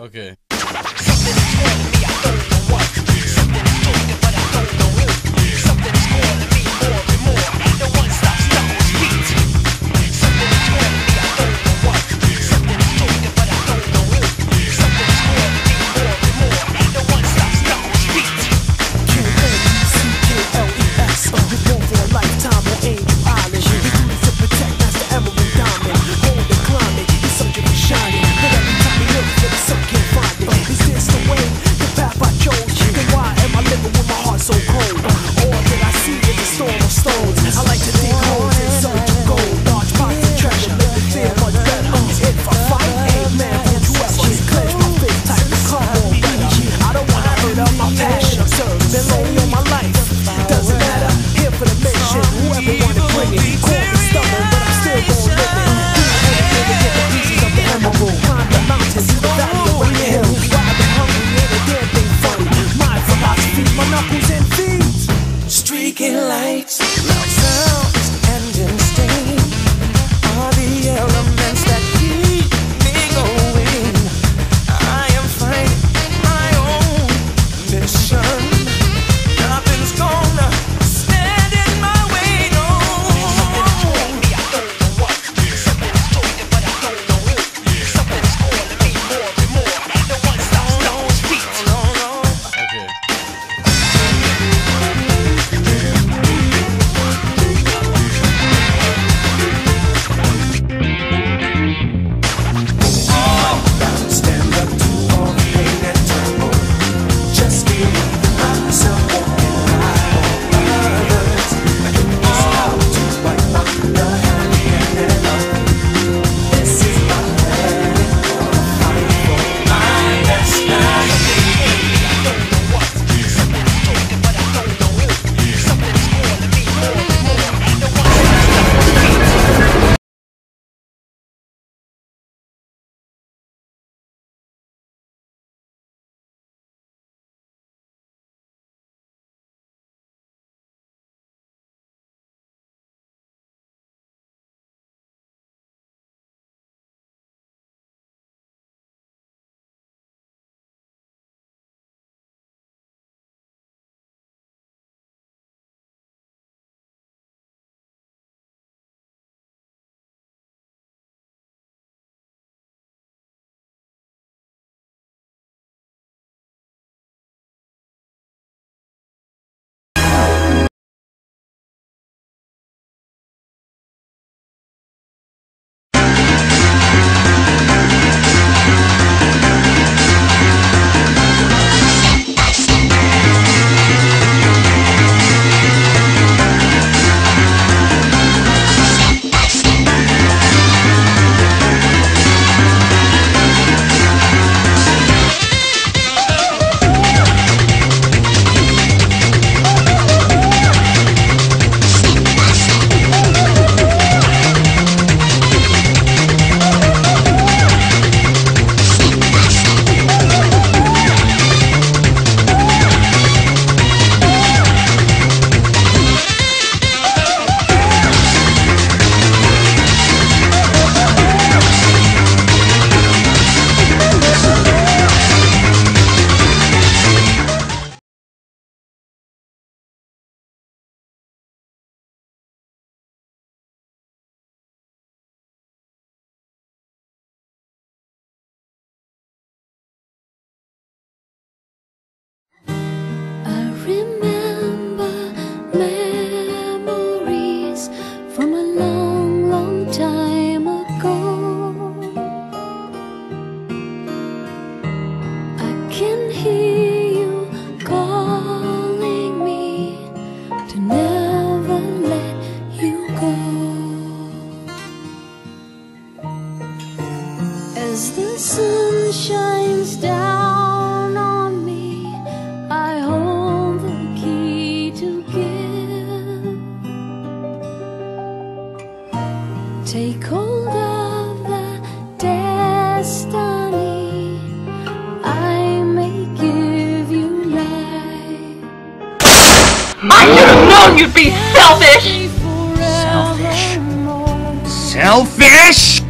Okay. C-K-L-E-S. known you'd be selfish! Selfish? Selfish?